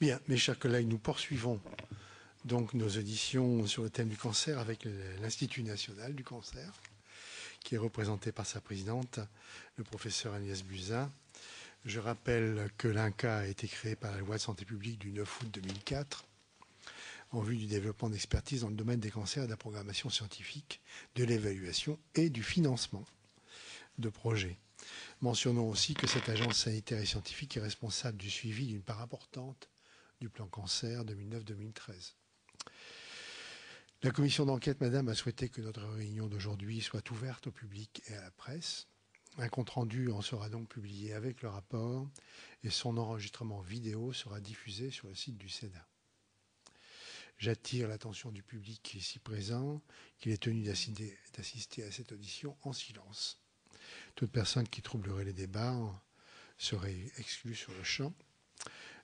Bien, mes chers collègues, nous poursuivons donc nos auditions sur le thème du cancer avec l'Institut national du cancer, qui est représenté par sa présidente, le professeur Agnès Buzyn. Je rappelle que l'INCA a été créé par la loi de santé publique du 9 août 2004 en vue du développement d'expertise dans le domaine des cancers et de la programmation scientifique, de l'évaluation et du financement de projets. Mentionnons aussi que cette agence sanitaire et scientifique est responsable du suivi d'une part importante du plan cancer 2009-2013. La commission d'enquête, madame, a souhaité que notre réunion d'aujourd'hui soit ouverte au public et à la presse. Un compte-rendu en sera donc publié avec le rapport et son enregistrement vidéo sera diffusé sur le site du Sénat. J'attire l'attention du public ici présent qu'il est tenu d'assister à cette audition en silence. Toute personne qui troublerait les débats serait exclue sur le champ.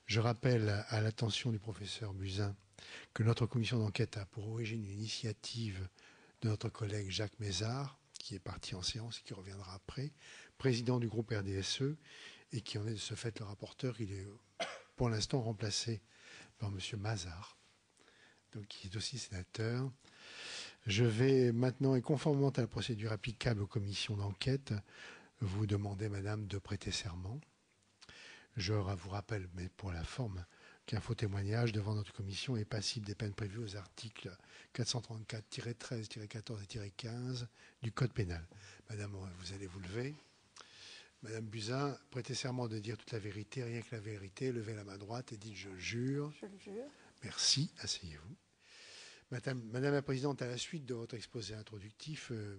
Je rappelle à l'attention du professeur Buzyn que notre commission d'enquête a pour origine une initiative de notre collègue Jacques Mézard, qui est parti en séance et qui reviendra après, président du groupe RDSE, et qui en est de ce fait le rapporteur. Il est pour l'instant remplacé par M. Mazard qui est aussi sénateur. Je vais maintenant, et conformément à la procédure applicable aux commissions d'enquête, vous demander, Madame, de prêter serment. Je vous rappelle, mais pour la forme, qu'un faux témoignage devant notre commission est passible des peines prévues aux articles 434-13, 14 et 15 du Code pénal. Madame, vous allez vous lever. Madame Buzyn, prêtez serment de dire toute la vérité, rien que la vérité. Levez la main droite et dites je jure. Je le jure. Merci. Asseyez-vous. Madame, la Présidente, à la suite de votre exposé introductif, euh,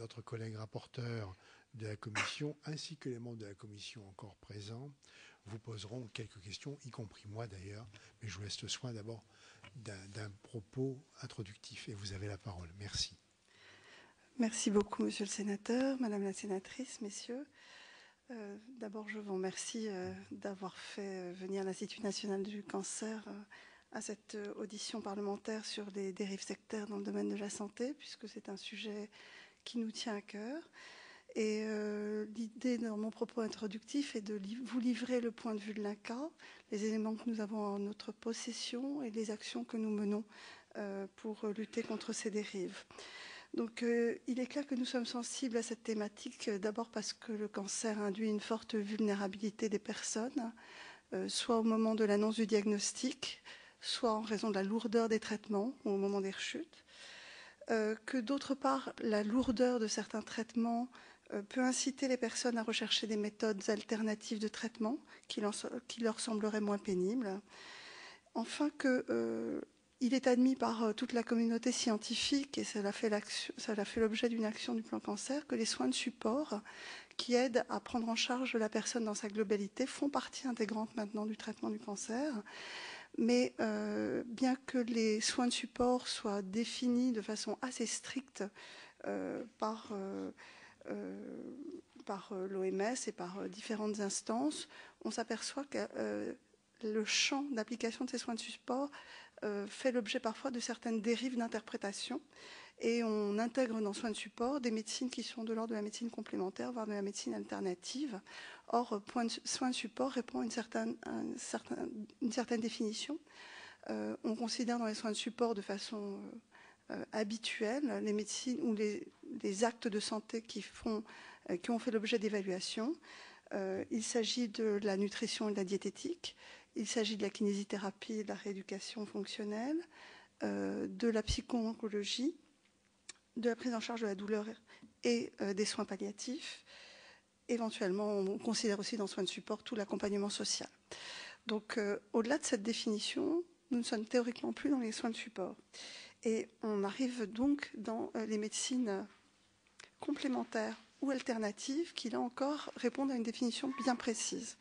notre collègue rapporteur de la Commission, ainsi que les membres de la Commission encore présents, vous poseront quelques questions, y compris moi d'ailleurs, mais je vous laisse le soin d'abord d'un propos introductif. Et vous avez la parole. Merci. Merci beaucoup, Monsieur le Sénateur, Madame la Sénatrice, Messieurs. Euh, d'abord, je vous remercie euh, d'avoir fait venir l'Institut national du cancer à cette euh, audition parlementaire sur les dérives sectaires dans le domaine de la santé, puisque c'est un sujet qui nous tient à cœur. Et euh, l'idée dans mon propos introductif est de vous livrer le point de vue de l'INCA, les éléments que nous avons en notre possession et les actions que nous menons euh, pour lutter contre ces dérives. Donc il est clair que nous sommes sensibles à cette thématique, d'abord parce que le cancer induit une forte vulnérabilité des personnes, soit au moment de l'annonce du diagnostic, soit en raison de la lourdeur des traitements au moment des rechutes, euh, que d'autre part, la lourdeur de certains traitements euh, peut inciter les personnes à rechercher des méthodes alternatives de traitement qui, leur sembleraient moins pénibles. Enfin, qu'il euh, est admis par toute la communauté scientifique, et cela fait l'objet d'une action du plan cancer, que les soins de support qui aident à prendre en charge la personne dans sa globalité font partie intégrante maintenant du traitement du cancer mais euh, bien que les soins de support soient définis de façon assez stricte euh, par, euh, par l'OMS et par différentes instances, on s'aperçoit que le champ d'application de ces soins de support fait l'objet parfois de certaines dérives d'interprétation et on intègre dans soins de support des médecines qui sont de l'ordre de la médecine complémentaire, voire de la médecine alternative. Or, soins de support répond à une certaine, définition. Euh, on considère dans les soins de support de façon euh, habituelle les médecines ou les, actes de santé qui, font, euh, qui ont fait l'objet d'évaluation. il s'agit de la nutrition et de la diététique, il s'agit de la kinésithérapie de la rééducation fonctionnelle, de la psycho-oncologie, de la prise en charge de la douleur et euh, des soins palliatifs. Éventuellement, on considère aussi dans soins de support tout l'accompagnement social. Donc, euh, au-delà de cette définition, nous ne sommes théoriquement plus dans les soins de support. Et on arrive donc dans euh, les médecines complémentaires ou alternatives qui, là encore, répondent à une définition bien précise.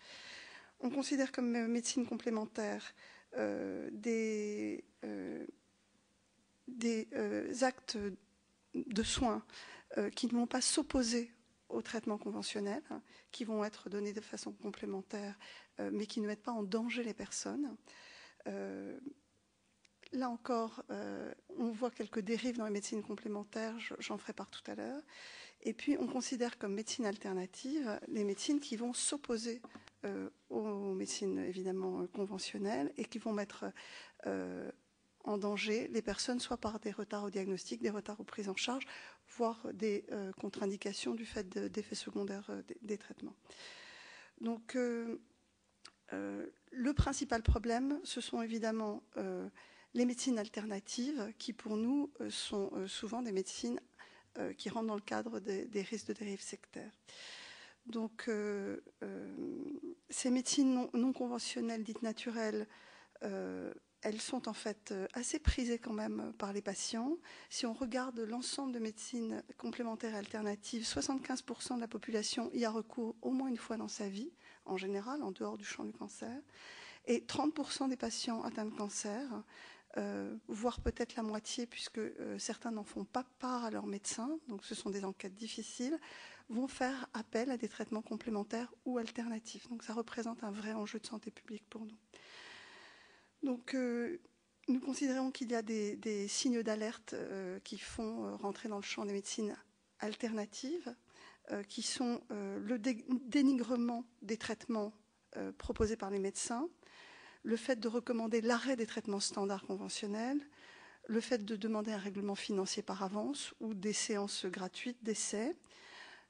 On considère comme médecine complémentaire des, des actes de soins euh, qui ne vont pas s'opposer au traitement conventionnel, hein, qui vont être donnés de façon complémentaire, euh, mais qui ne mettent pas en danger les personnes. Euh, là encore, on voit quelques dérives dans les médecines complémentaires, j'en ferai part tout à l'heure. Et puis, on considère comme médecine alternative les médecines qui vont s'opposer aux médecines évidemment conventionnelles et qui vont mettre en danger les personnes soit par des retards au diagnostic, des retards aux prises en charge, voire des contre-indications du fait d'effets secondaires des, traitements. Donc le principal problème, ce sont évidemment les médecines alternatives qui, pour nous, euh, sont euh, souvent des médecines euh, qui rentrent dans le cadre des, risques de dérive sectaire. Donc, ces médecines non, conventionnelles, dites naturelles, elles sont en fait assez prisées quand même par les patients. Si on regarde l'ensemble de médecines complémentaires et alternatives, 75% de la population y a recours au moins une fois dans sa vie, en général, en dehors du champ du cancer. Et 30% des patients atteints de cancer euh, voire peut-être la moitié, puisque euh, certains n'en font pas part à leur médecin, donc ce sont des enquêtes difficiles, vont faire appel à des traitements complémentaires ou alternatifs. Donc ça représente un vrai enjeu de santé publique pour nous. Donc euh, nous considérons qu'il y a des, signes d'alerte qui font rentrer dans le champ des médecines alternatives, qui sont le dénigrement des traitements proposés par les médecins, le fait de recommander l'arrêt des traitements standards conventionnels, le fait de demander un règlement financier par avance ou des séances gratuites d'essai,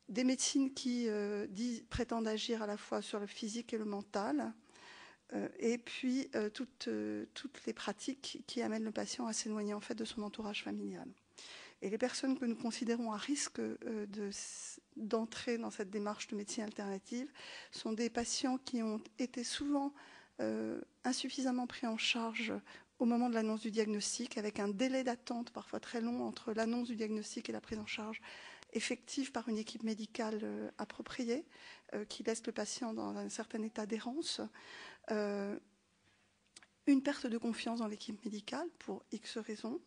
des médecines qui euh, prétendent agir à la fois sur le physique et le mental, euh, et puis euh, toutes, les pratiques qui amènent le patient à s'éloigner en fait de son entourage familial. Et les personnes que nous considérons à risque d'entrer dans cette démarche de médecine alternative sont des patients qui ont été souvent insuffisamment pris en charge au moment de l'annonce du diagnostic, avec un délai d'attente parfois très long entre l'annonce du diagnostic et la prise en charge effective par une équipe médicale euh, appropriée, euh, qui laisse le patient dans un certain état d'errance, une perte de confiance dans l'équipe médicale pour X raisons,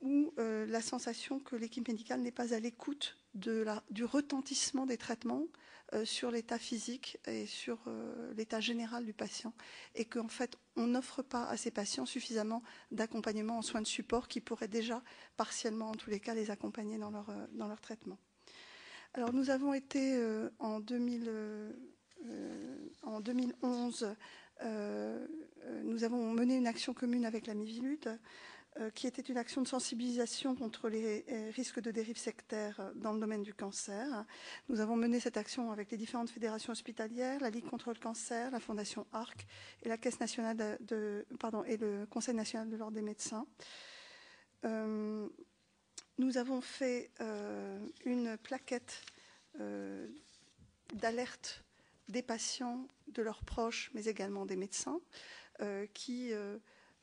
ou la sensation que l'équipe médicale n'est pas à l'écoute du retentissement des traitements euh, sur l'état physique et sur euh, l'état général du patient. Et qu'en fait, on n'offre pas à ces patients suffisamment d'accompagnement en soins de support qui pourraient déjà partiellement, en tous les cas, les accompagner dans leur, euh, dans leur traitement. Alors nous avons été en, 2000, en 2011, nous avons mené une action commune avec la Mivilude euh, qui était une action de sensibilisation contre les euh, risques de dérive sectaire euh, dans le domaine du cancer. Nous avons mené cette action avec les différentes fédérations hospitalières, la Ligue contre le cancer, la Fondation ARC et le Conseil national de l'ordre des médecins. nous avons fait une plaquette d'alerte des patients, de leurs proches, mais également des médecins, qui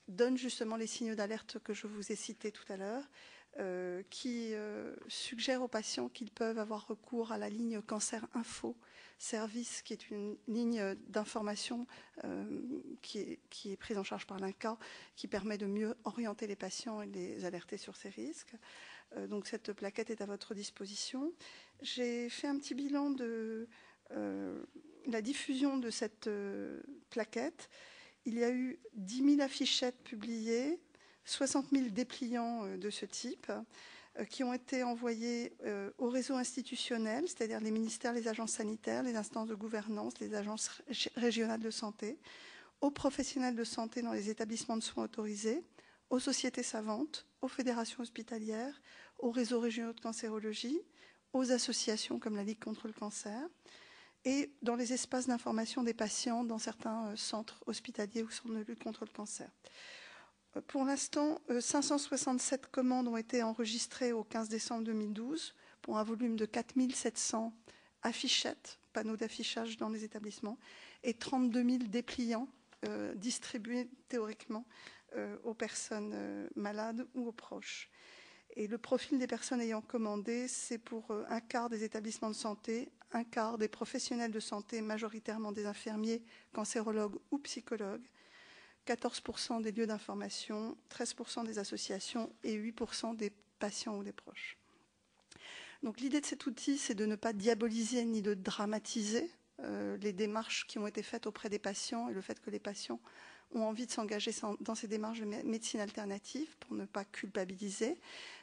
donne justement les signaux d'alerte que je vous ai cités tout à l'heure, euh, qui euh, suggère aux patients qu'ils peuvent avoir recours à la ligne Cancer Info Service, qui est une ligne d'information euh, qui, est, prise en charge par l'INCA, qui permet de mieux orienter les patients et les alerter sur ces risques. donc cette plaquette est à votre disposition. J'ai fait un petit bilan de la diffusion de cette plaquette il y a eu 10 000 affichettes publiées, 60 000 dépliants euh, de ce type euh, qui ont été envoyés euh, au réseau institutionnel, c'est-à-dire les ministères, les agences sanitaires, les instances de gouvernance, les agences régionales de santé, aux professionnels de santé dans les établissements de soins autorisés, aux sociétés savantes, aux fédérations hospitalières, aux réseaux régionaux de cancérologie, aux associations comme la Ligue contre le cancer, et dans les espaces d'information des patients dans certains euh, centres hospitaliers ou centres de lutte contre le cancer. Euh, pour l'instant, 567 euh, commandes ont été enregistrées au 15 décembre 2012 pour un volume de 4700 affichettes, panneaux d'affichage dans les établissements, et 32 000 dépliants distribués théoriquement aux personnes malades ou aux proches. Et le profil des personnes ayant commandé, c'est pour un quart des établissements de santé, un quart des professionnels de santé, majoritairement des infirmiers, cancérologues ou psychologues, 14% des lieux d'information, 13% des associations et 8% des patients ou des proches. Donc l'idée de cet outil, c'est de ne pas diaboliser ni de dramatiser euh, les démarches qui ont été faites auprès des patients et le fait que les patients ont envie de s'engager dans ces démarches de médecine alternative pour ne pas culpabiliser,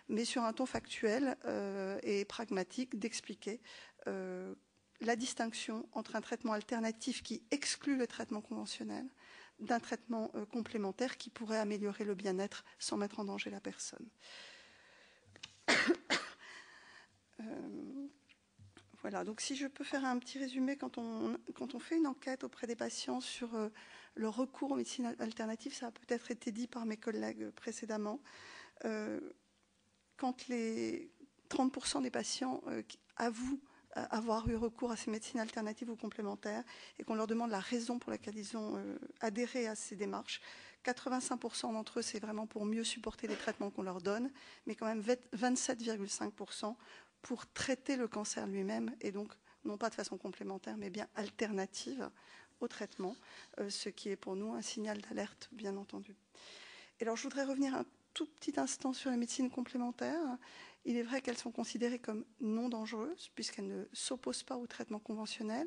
mais sur un ton factuel euh, et pragmatique d'expliquer euh, la distinction entre un traitement alternatif qui exclut le traitement conventionnel d'un traitement euh, complémentaire qui pourrait améliorer le bien-être sans mettre en danger la personne. Voilà, donc si je peux faire un petit résumé, quand on, quand on fait une enquête auprès des patients sur euh, le recours aux médecines alternatives, ça a peut-être été dit par mes collègues précédemment, quand les 30% des patients avouent euh, avoir eu recours à ces médecines alternatives ou complémentaires et qu'on leur demande la raison pour laquelle ils ont euh, adhéré à ces démarches. 85% d'entre eux, c'est vraiment pour mieux supporter les traitements qu'on leur donne, mais quand même 27,5% pour traiter le cancer lui-même et donc non pas de façon complémentaire, mais bien alternative au traitement, euh, ce qui est pour nous un signal d'alerte, bien entendu. Et alors, je voudrais revenir un tout petit instant sur les médecines complémentaires. Il est vrai qu'elles sont considérées comme non dangereuses puisqu'elles ne s'opposent pas au traitement conventionnel.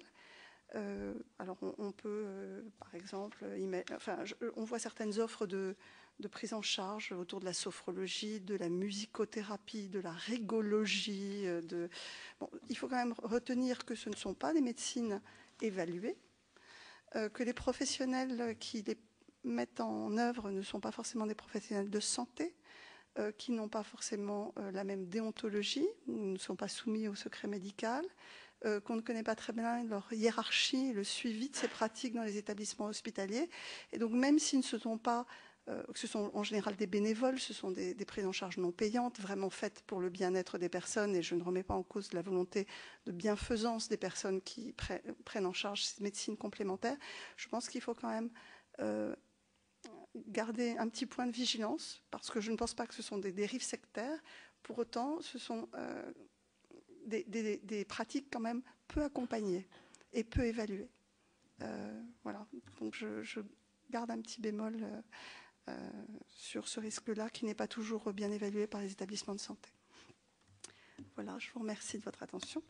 Euh, alors on, peut, euh, par exemple, enfin, on voit certaines offres de, prise en charge autour de la sophrologie, de la musicothérapie, de la rigologie. Euh, de... il faut quand même retenir que ce ne sont pas des médecines évaluées, que les professionnels qui les mettent en œuvre ne sont pas forcément des professionnels de santé, euh, qui n'ont pas forcément euh, la même déontologie, ne sont pas soumis au secret médical, euh, qu'on ne connaît pas très bien leur hiérarchie le suivi de ces pratiques dans les établissements hospitaliers. Et donc même s'ils ne se sont pas ce sont en général des bénévoles, ce sont des, prises en charge non payantes, vraiment faites pour le bien-être des personnes, et je ne remets pas en cause la volonté de bienfaisance des personnes qui prennent en charge ces médecines complémentaires. Je pense qu'il faut quand même garder un petit point de vigilance, parce que je ne pense pas que ce sont des dérives sectaires. Pour autant, ce sont euh, des, pratiques quand même peu accompagnées et peu évaluées. Euh, voilà, donc je, garde un petit bémol euh, sur ce risque-là qui n'est pas toujours bien évalué par les établissements de santé. Voilà, je vous remercie de votre attention.